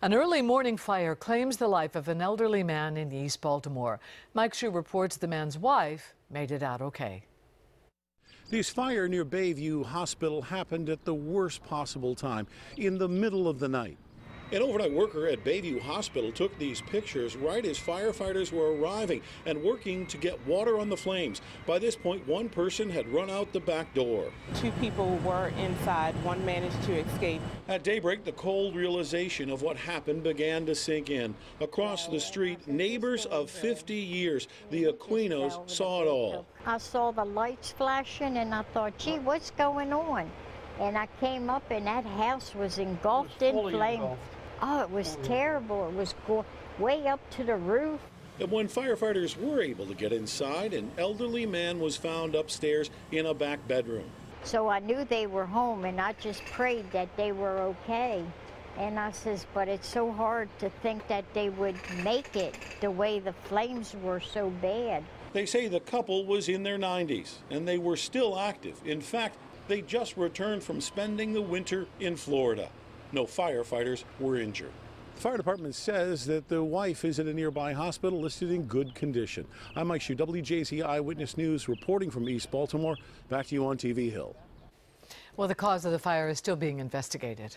An early morning fire claims the life of an elderly man in East Baltimore. Mike Schuh reports the man's wife made it out okay. This fire near Bayview Hospital happened at the worst possible time, in the middle of the night. An overnight worker at Bayview Hospital took these pictures right as firefighters were arriving and working to get water on the flames. By this point, one person had run out the back door. Two people were inside. One managed to escape. At daybreak, the cold realization of what happened began to sink in. Across the street, neighbors of 50 years, the Aquinos, saw it all. I saw the lights flashing and I thought, gee, what's going on? And I came up and that house was engulfed was in flames. engulfed. Oh, it was terrible. It was way up to the roof. And when firefighters were able to get inside, an elderly man was found upstairs in a back bedroom. So I knew they were home and I just prayed that they were okay. And I says, but it's so hard to think that they would make it the way the flames were so bad. They say the couple was in their 90s and they were still active. In fact, they just returned from spending the winter in Florida. No firefighters were injured. The fire department says that the wife is at a nearby hospital listed in good condition. I'm Mike Schuh, WJZ Eyewitness News, reporting from East Baltimore. Back to you on TV Hill. Well, the cause of the fire is still being investigated.